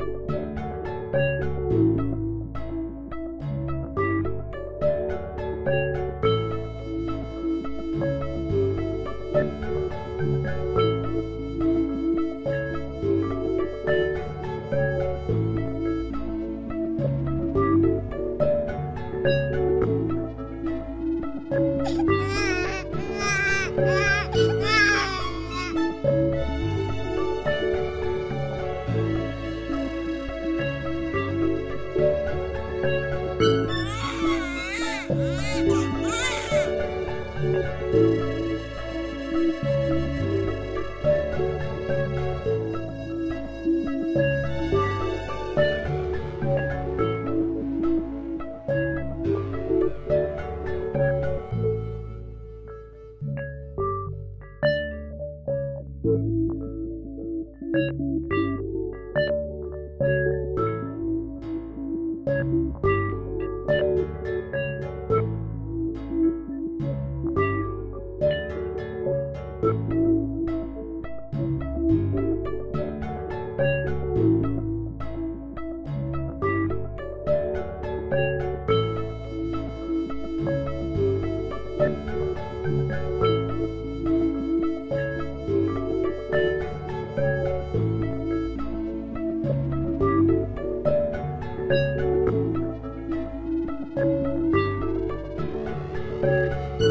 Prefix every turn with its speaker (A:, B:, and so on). A: Thank you. Música